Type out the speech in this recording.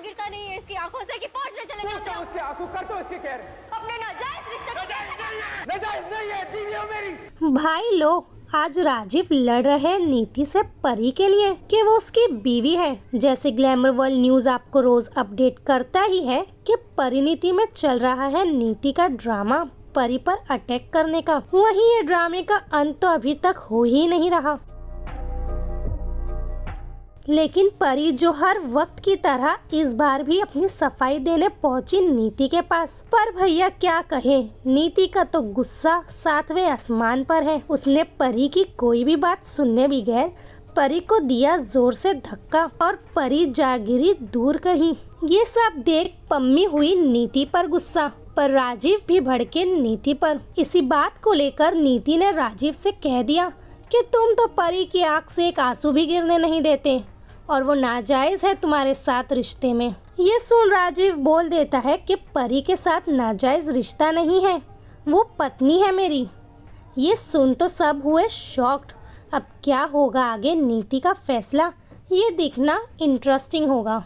आँसू गिरता नहीं है इसकी आँखों से कि पहुँचने चले जाते हो उसके आँसू कर दो इसके कह रहे अपने नाजायज रिश्ते को कैसे नहीं है। बीवी हो मेरी। भाई लो आज राजीव लड़ रहे हैं नीति से परी के लिए कि वो उसकी बीवी है। जैसे ग्लैमर वर्ल्ड न्यूज़ आपको रोज अपडेट करता ही है कि परिणीति में चल रहा है नीति का ड्रामा परी पर अटैक करने का। वहीं ये ड्रामे का अंत तो अभी तक हो ही नहीं रहा। लेकिन परी जो हर वक्त की तरह इस बार भी अपनी सफ़ाई देने पहुँची नीति के पास। पर भैया, क्या कहे? नीति का तो गुस्सा सातवें आसमान पर है। उसने परी की कोई भी बात सुनने बगैर परी को दिया ज़ोर से धक्का और परी जा गिरी दूर कहीं। ये सब देख पम्मी हुई नीति पर गुस्सा, पर राजीव भी भड़के नीति पर। इसी बात को लेकर नीति ने राजीव से कह दिया कि तुम तो परी की आँख से एक आँसू भी गिरने नहीं देते, और वो नाजायज है तुम्हारे साथ रिश्ते में। ये सुन राजीव बोल देता है कि परी के साथ नाजायज रिश्ता नहीं है, वो पत्नी है मेरी। ये सुन तो सब हुए शॉक्ड। अब क्या होगा आगे नीति का फैसला, ये देखना इंटरेस्टिंग होगा।